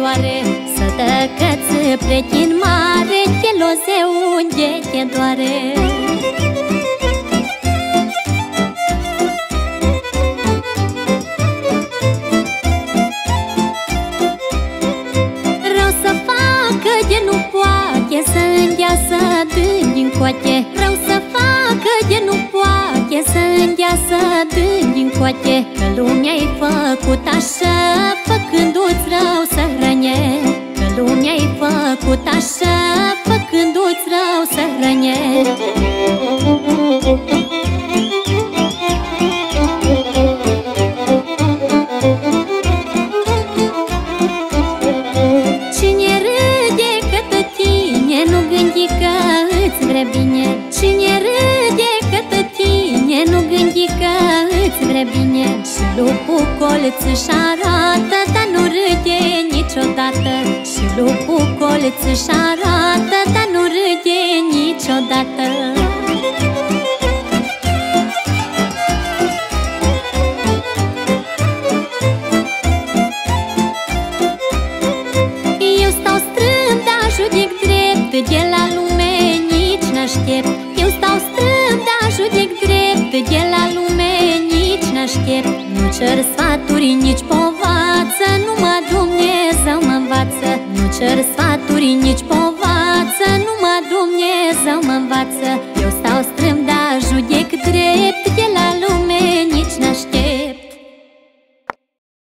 doare Să tăcăți pretin mare Cheloze unde te doare. Vreau să facă de nu poate Să îndeasă dând coate Vreau să facă de nu poate Să îndeasă dând coate Că lumea-i făcut așa Făcându-ți rău să hrănești Cine râde către tine Nu gândi că îți vrea bine Cine râde către tine Nu gândi că îți vrea bine Și lupul colț își arată Dar nu râde niciodată. Și lupul colț își arată Dar nu râde niciodată Eu stau strâmb, dar judec drept De la lume nici n-aștept. Eu stau strâmb, dar judec drept De la lume nici n-aștept. Nu cer sfaturi, nici povață Numai Dumnezeu mă învață. Nu cer sfaturi, nici povață